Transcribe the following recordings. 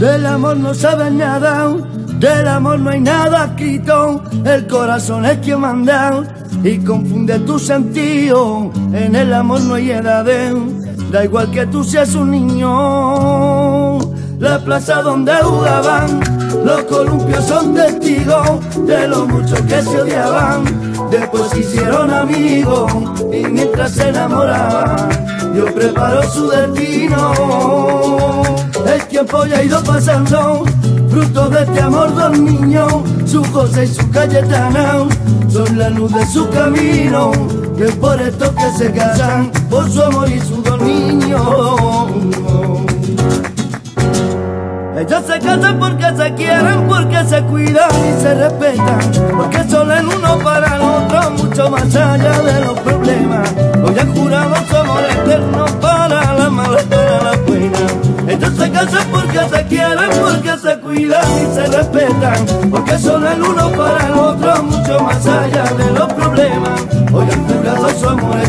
Del amor no sabes nada, del amor no hay nada escrito, el corazón es quien manda y confunde tu sentido. En el amor no hay edad, da igual que tú seas un niño. La plaza donde jugaban, los columpios son testigos de lo mucho que se odiaban. Después se hicieron amigos y mientras se enamoraban, Dios preparó su destino. El tiempo ya ha ido pasando, fruto de este amor dos niños, su José y su Cayetana, son la luz de su camino, que es por esto que se casan, por su amor y sus dos. Ellos se casan porque se quieren, porque se cuidan y se respetan, porque son el uno para el otro, mucho más allá de los problemas. Porque son el uno para el otro, mucho más allá de los problemas. Hoy han jurado su amor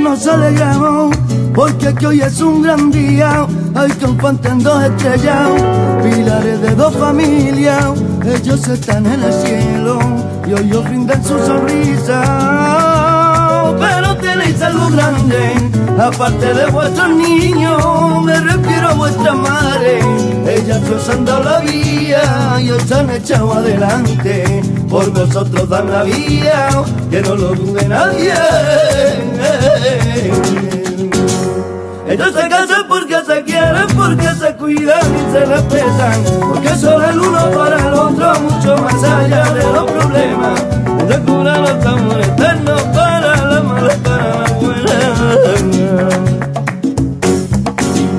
nos alegramos porque que hoy es un gran día. Hay triunfantes en dos estrellas, pilares de dos familias. Ellos están en el cielo y hoy os brindan su sonrisa. Pero tenéis algo grande, aparte de vuestros niños, me refiero a vuestra madre. Ellas os han dado la vía y os han echado adelante. Por vosotros dan la vía, que no lo dude nadie. Ellos se casan porque se quieren, porque se cuidan y se respetan, porque son el uno para el otro, mucho más allá de los problemas. Ellos curan los amores eternos para la mala para la buena.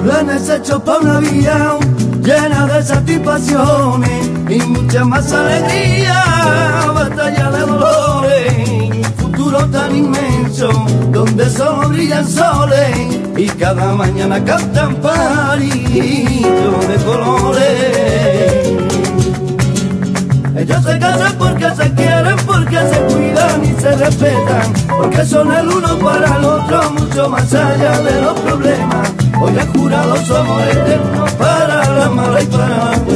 Planes hechos para una vida llena de satisfacciones y mucha más alegría, batalla de dolores, futuro tan inmenso donde solo brillan soles y cada mañana cantan paritos de colores. Ellos se casan porque se quieren, porque se cuidan y se respetan, porque son el uno para el otro, mucho más allá de los problemas. Hoy han jurado su amor eterno para la mala y para la buena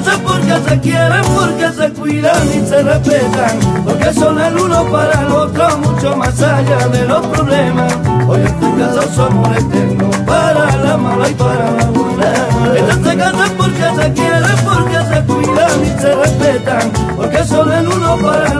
casa porque se quieren, porque se cuidan y se respetan, porque son el uno para el otro mucho más allá de los problemas. Hoy este caso somos eterno para la mala y para la buena. Estas se casan porque se quieren, porque se cuidan y se respetan, porque son el uno para